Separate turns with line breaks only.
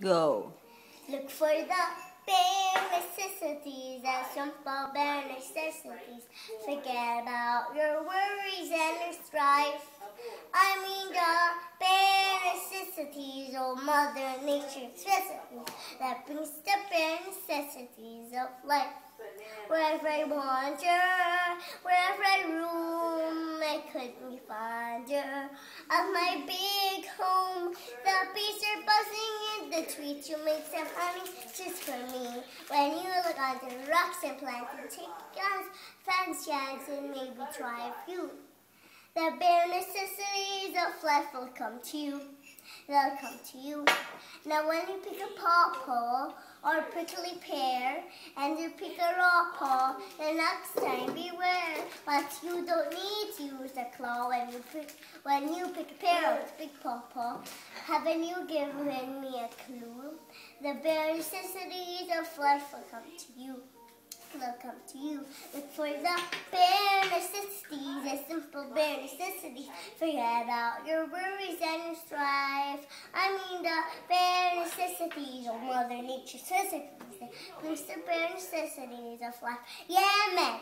Go.
Look for the bare necessities, the simple bare necessities. Forget about your worries and your strife. I mean the bare necessities of Mother Nature's recipes that brings the bare necessities of life. Wherever I wander, wherever I roam, I couldn't find you. Of my big home, the bees are buzzing in the trees. You make some honey just for me. When you look under rocks and plants and take guns, fans, chance, and maybe try a few. The bare necessities of life will come to you. They'll come to you. Now when you pick a pawpaw or a prickly pear and you pick a raw paw, the next time beware. But you don't need to use a claw when you pick when you pick a pear or a big pawpaw. Haven't you given me a clue? The bare necessities of life will come to you. They'll come to you. Look for the bare necessities, the simple bare necessities. Forget about your worries and your the bare necessities of Mother Nature's necessities. The bare necessities of life. Yeah, man.